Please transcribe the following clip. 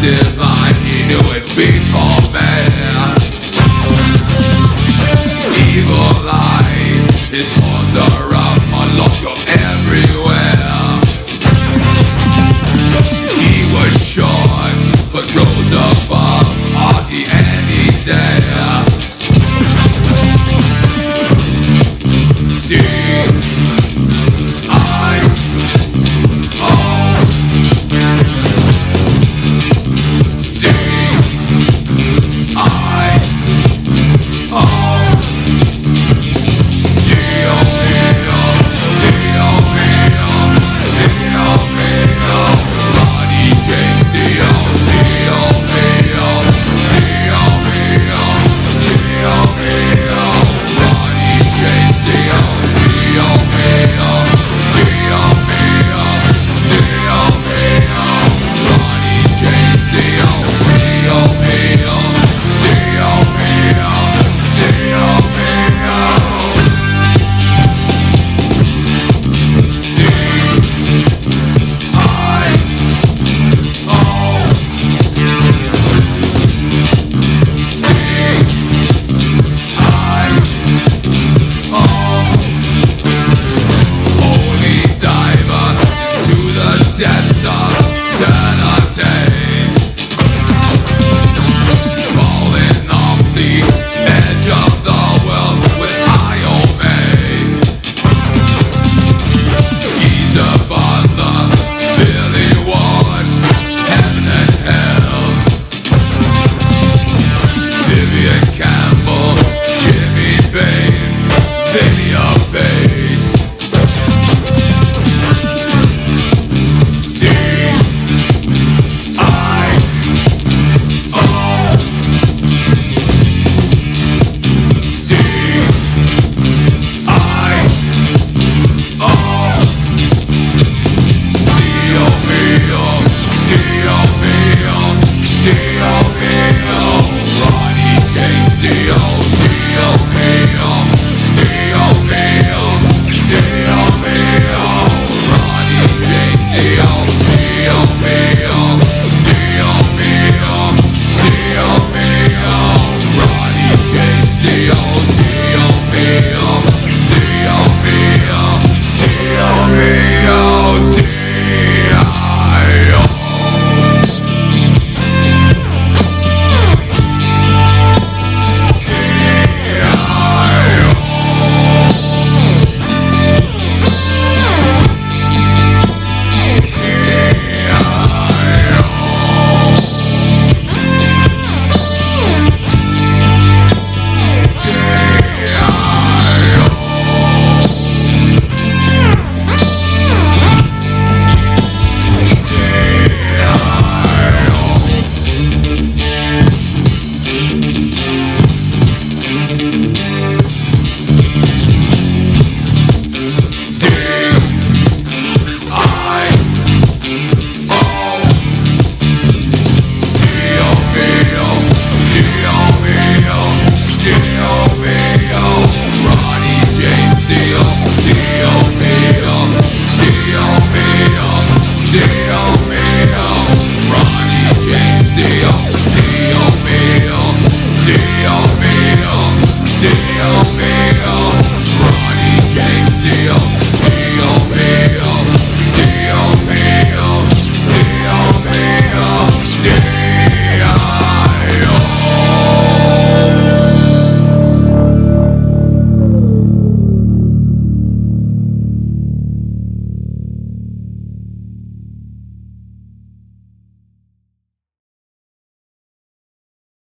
divine, he knew it before me eternity